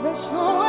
There's no